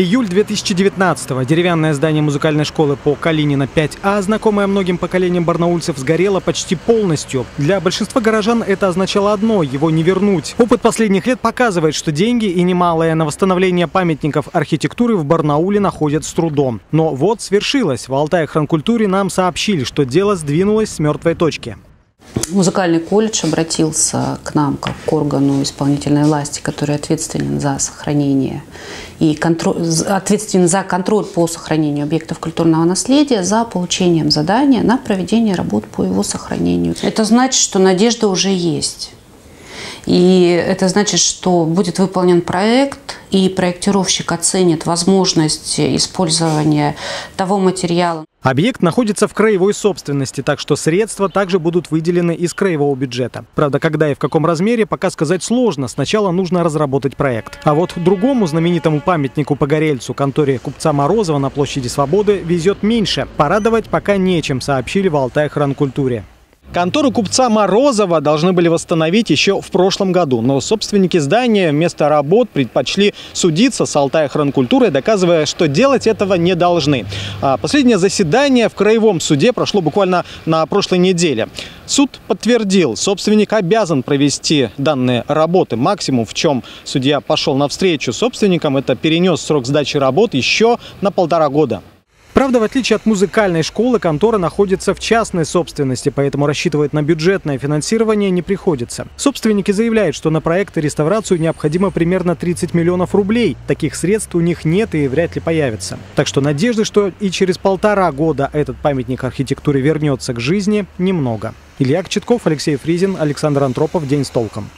Июль 2019-го. Деревянное здание музыкальной школы по Калинина 5А, знакомое многим поколениям барнаульцев, сгорело почти полностью. Для большинства горожан это означало одно – его не вернуть. Опыт последних лет показывает, что деньги и немалое на восстановление памятников архитектуры в Барнауле находят с трудом. Но вот свершилось. В Алтае хранкультуре нам сообщили, что дело сдвинулось с мертвой точки. Музыкальный колледж обратился к нам, как к органу исполнительной власти, который ответственен за сохранение и контроль, ответственен за контроль по сохранению объектов культурного наследия, за получением задания на проведение работ по его сохранению. Это значит, что надежда уже есть. И это значит, что будет выполнен проект, и проектировщик оценит возможность использования того материала. Объект находится в краевой собственности, так что средства также будут выделены из краевого бюджета. Правда, когда и в каком размере, пока сказать сложно. Сначала нужно разработать проект. А вот другому знаменитому памятнику Погорельцу, конторе купца Морозова на площади Свободы, везет меньше. Порадовать пока нечем, сообщили в Алтай Хранкультуре. Контору купца Морозова должны были восстановить еще в прошлом году, но собственники здания вместо работ предпочли судиться с Алтай Хранкультурой, доказывая, что делать этого не должны. А последнее заседание в Краевом суде прошло буквально на прошлой неделе. Суд подтвердил, собственник обязан провести данные работы. Максимум, в чем судья пошел навстречу собственникам, это перенес срок сдачи работ еще на полтора года. Правда, в отличие от музыкальной школы, контора находится в частной собственности, поэтому рассчитывать на бюджетное финансирование не приходится. Собственники заявляют, что на проект и реставрацию необходимо примерно 30 миллионов рублей. Таких средств у них нет и вряд ли появится. Так что надежды, что и через полтора года этот памятник архитектуры вернется к жизни, немного. Илья Кочетков, Алексей Фризин, Александр Антропов. День с толком.